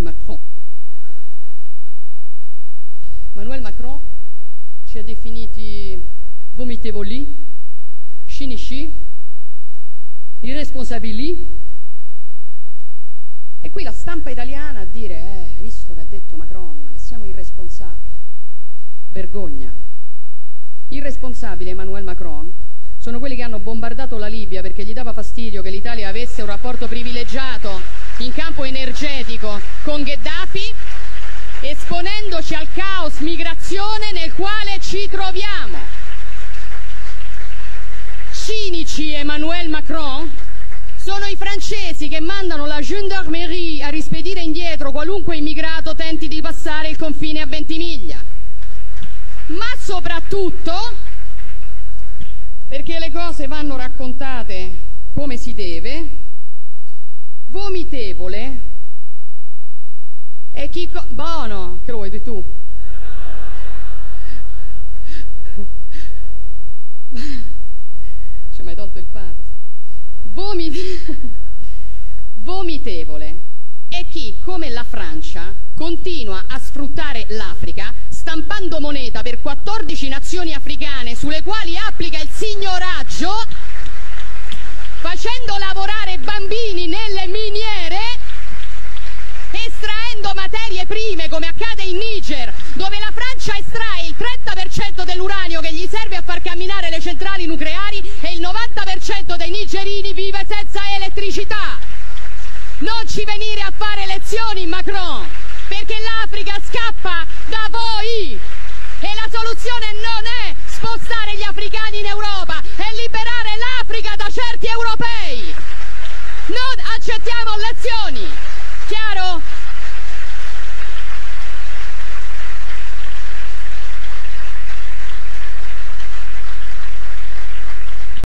Macron. Emmanuel Macron ci ha definiti vomitevoli, cinici, irresponsabili. E qui la stampa italiana a dire, eh, hai visto che ha detto Macron, che siamo irresponsabili. Vergogna. Irresponsabile Emmanuel Macron sono quelli che hanno bombardato la Libia perché gli dava fastidio che l'Italia avesse un rapporto privilegiato in campo energetico con Gheddafi, esponendoci al caos migrazione nel quale ci troviamo. Cinici Emmanuel Macron sono i francesi che mandano la gendarmerie a rispedire indietro qualunque immigrato tenti di passare il confine a Ventimiglia. Ma soprattutto perché le cose vanno raccontate come si deve, vomitevole è chi... Buono, che lo vuoi tu? Ci hai mai tolto il pathos? Vomit- vomitevole è chi, come la Francia, continua a sfruttare l'Africa stampando moneta per 14 nazioni africane sulle quali applica il signoraggio, facendo lavorare bambini nelle miniere, estraendo materie prime come accade in Niger, dove la Francia estrae il 30% dell'uranio che gli serve a far camminare le centrali nucleari e il 90% dei nigerini vive senza elettricità. Non ci venire a fare lezioni, Macron, perché l'Africa scappa da voi accettiamo lezioni, chiaro?